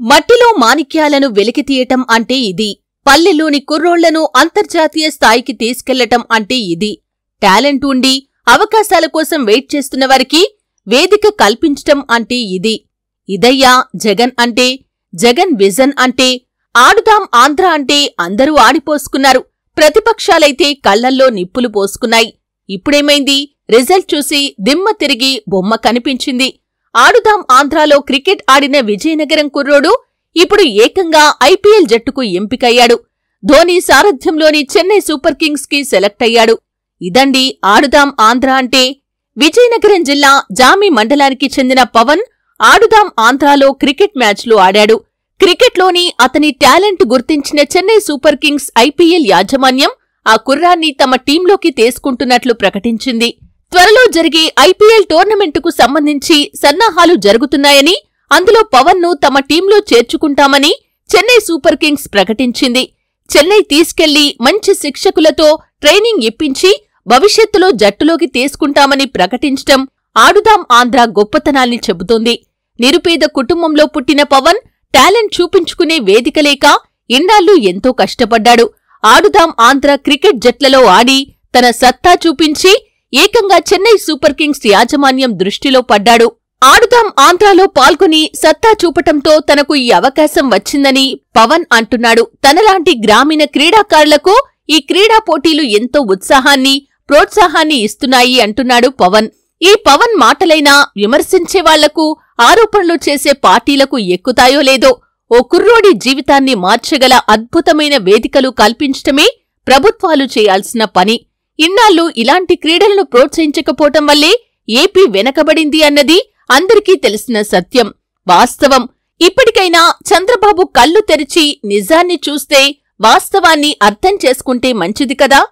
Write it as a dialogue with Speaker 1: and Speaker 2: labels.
Speaker 1: మట్టిలో మాణిక్యాలను వెలికితీయటం అంటే ఇది. పల్లెలోని కుర్రోళ్ళను అంతర్జాతీయ స్థాయికి తీసుకెళ్ళటం అంటే ఇది. టాలెంట్ ఉండి అవకాశాల కోసం వెయిట్ చేస్తున్న వారికి వేదిక కల్పించటం అంటే ఇది. ఇదయ్యా జగన్ అంటే జగన్ విజన్ అంటే ఆడుదాం ఆంధ్ర అంటే అందరూ ఆడిపోసుకున్నారు. ప్రతిపక్షాలైతే కళ్ళల్లో నిప్పులు పోసుకున్నాయి. ఇప్పుడేమైంది? రిజల్ట్ చూసి దిమ్మ తిరిగి బొమ్మ కనిపించింది. ఆడుదాం ఆంధ్రాలో క్రికెట్ ఆడిన విజయనగరం కుర్రోడు ఇప్పుడు ఏకంగా ఐపీఎల్ జట్టుకు ఎంపికయ్యాడు. ధోని సారథ్యంలోని చెన్నై సూపర్ కింగ్స్కి సెలెక్ట్ అయ్యాడు. ఇదండి ఆడుదాం ఆంధ్ర అంటే. విజయనగరం జిల్లా జామి మండలానికి చెందిన పవన్ ఆడుదాం ఆంధ్రాలో క్రికెట్ మ్యాచ్లు ఆడాడు. క్రికెట్లోని అతని టాలెంట్ గుర్తించిన చెన్నై సూపర్ కింగ్స్ ఐపీఎల్ యాజమాన్యం ఆ కుర్రాన్ని తమ టీంలోకి తీసుకుంటున్నట్లు ప్రకటించింది. త్వరలో జరిగే ఐపీఎల్ టోర్నమెంటుకు సంబంధించి సన్నాహాలు జరుగుతున్నాయని అందులో పవన్ను తమ టీంలో చేర్చుకుంటామని చెన్నై సూపర్ కింగ్స్ ప్రకటించింది. చెన్నై తీసుకెళ్ళి మంచి శిక్షకులతో ట్రైనింగ్ ఇప్పించి భవిష్యత్తులో జట్టులోకి తీసుకుంటామని ప్రకటించటం ఆడుదాం ఆంధ్ర గొప్పతనాన్ని చెబుతోంది. నిరుపేద కుటుంబంలో పుట్టిన పవన్ టాలెంట్ చూపించుకునే వేదిక లేక ఇన్నాళ్ళు ఎంతో కష్టపడ్డాడు. ఆడుదాం ఆంధ్ర క్రికెట్ జట్లలో ఆడి తన సత్తా చూపించి ఏకంగా చెన్నై సూపర్ కింగ్స్ యాజమాన్యం దృష్టిలో పడ్డాడు. ఆడుదాం ఆంధ్రాలో పాల్గొని సత్తా చూపటంతో తనకు ఈ అవకాశం వచ్చిందని పవన్ అంటున్నాడు. తనలాంటి గ్రామీణ క్రీడాకారులకు ఈ క్రీడా పోటీలు ఎంతో ఉత్సాహాన్ని ప్రోత్సాహాన్ని ఇస్తున్నాయి అంటున్నాడు పవన్. ఈ పవన్ మాటలైనా విమర్శించే వాళ్ళకు ఆరోపణలు చేసే పార్టీలకు ఎక్కుతాయో లేదో ఓ కుర్రోడి జీవితాన్ని మార్చగల అద్భుతమైన వేదికలు కల్పించటమే ప్రభుత్వాలు చేయాల్సిన పని. ఇన్నాళ్ళు ఇలాంటి క్రీడలను ప్రోత్సహించకపోవటం వల్లే ఏపీ వెనకబడింది అన్నది అందరికీ తెలిసిన సత్యం. వాస్తవం. ఇప్పటికైనా చంద్రబాబు కళ్ళు తెరిచి నిజాన్ని చూస్తే వాస్తవాన్ని అర్థం చేసుకుంటే మంచిది కదా?